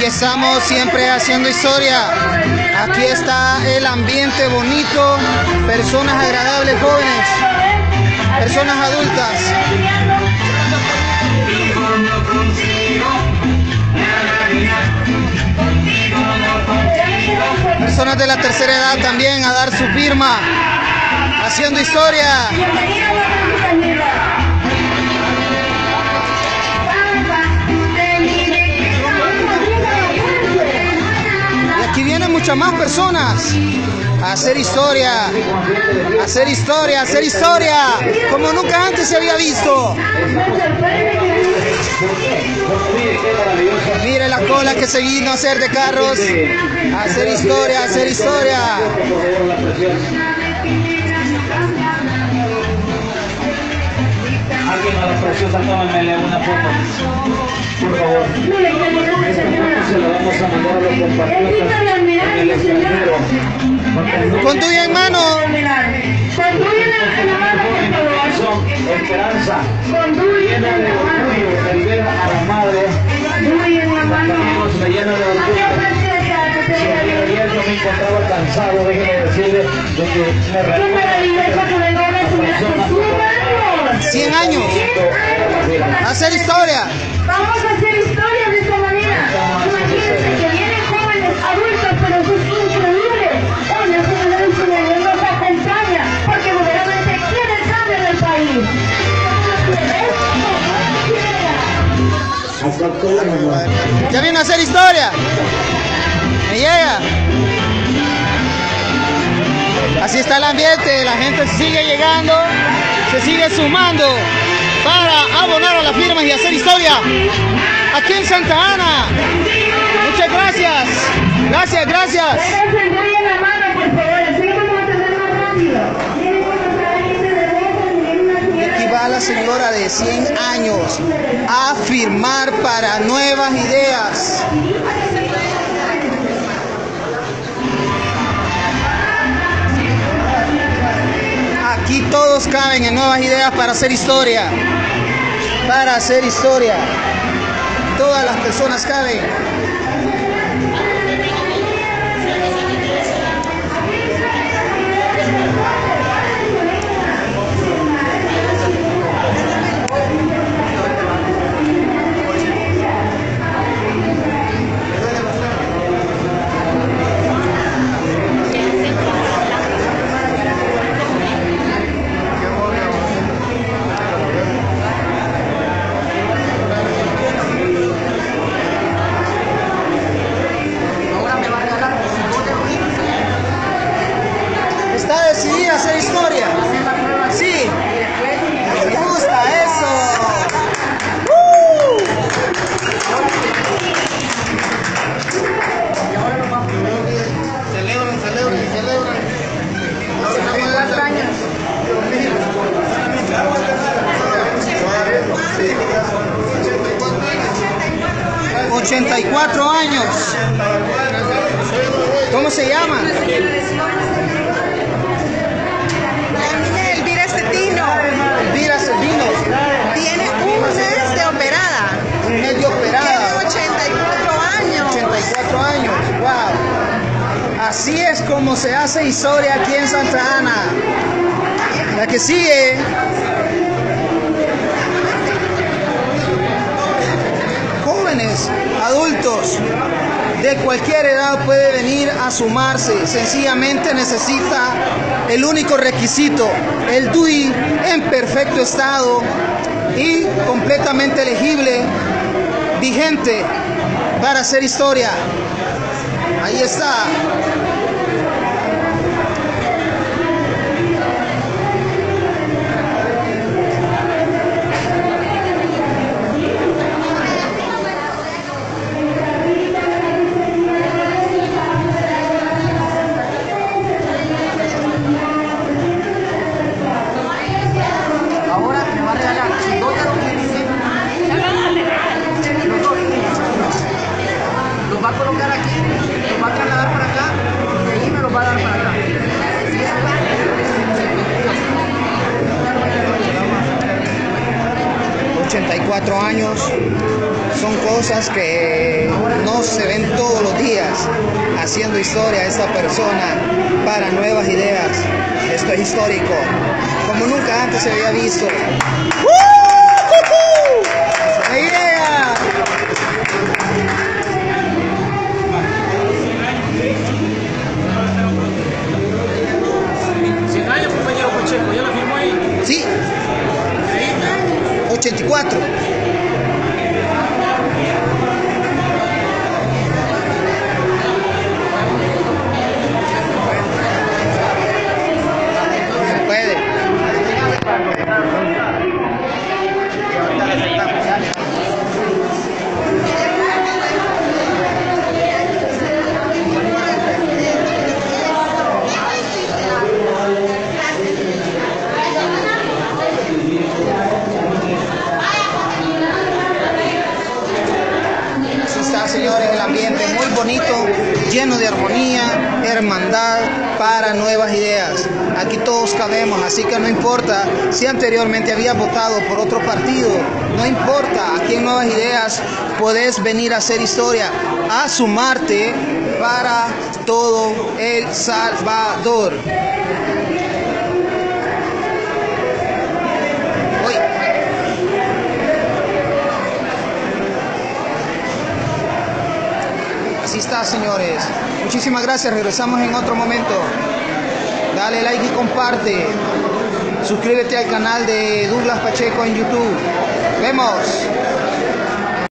Aquí estamos siempre haciendo historia. Aquí está el ambiente bonito, personas agradables jóvenes, personas adultas. Personas de la tercera edad también a dar su firma, haciendo historia. Muchas más personas a hacer historia, a hacer historia, a hacer historia, como nunca antes se había visto. Mire la cola que se vino a hacer de carros, a hacer historia, a hacer historia. Alguien a la preciosa tómenmele una foto. Por favor. Se la vamos a mandar a los compatriotas en el extranjero. Con tu en mano. Son esperanza. Llena de orgullo el ver a la madre. Me llena de orgullo. Si ayer yo me encontraba cansado, déjenme decirle, de que me recuerda a personas 100 años. Hacer historia. Vamos a hacer historia Ya viene a hacer historia. Me llega. Así está el ambiente, la gente sigue llegando, se sigue sumando para abonar a las firmas y hacer historia. Aquí en Santa Ana. Muchas gracias. Gracias, gracias. Señora de 100 años a firmar para nuevas ideas. Aquí todos caben en nuevas ideas para hacer historia. Para hacer historia. Todas las personas caben. ¡84 años! ¿Cómo se llama? Elvira Cetino Elvira Servino. tiene un mes de operada. Un mes de Tiene operada. 84 años. 84 años. Wow. Así es como se hace historia aquí en Santa Ana. La que sigue. Adultos, de cualquier edad puede venir a sumarse. Sencillamente necesita el único requisito, el DUI en perfecto estado y completamente elegible, vigente para hacer historia. Ahí está. 84 años. Son cosas que no se ven todos los días haciendo historia esta persona para nuevas ideas. Esto es histórico, como nunca antes se había visto. Armonía, hermandad para nuevas ideas. Aquí todos cabemos, así que no importa si anteriormente habías votado por otro partido, no importa, aquí en Nuevas Ideas puedes venir a hacer historia, a sumarte para todo El Salvador. Así está, señores. Muchísimas gracias. Regresamos en otro momento. Dale like y comparte. Suscríbete al canal de Douglas Pacheco en YouTube. Vemos.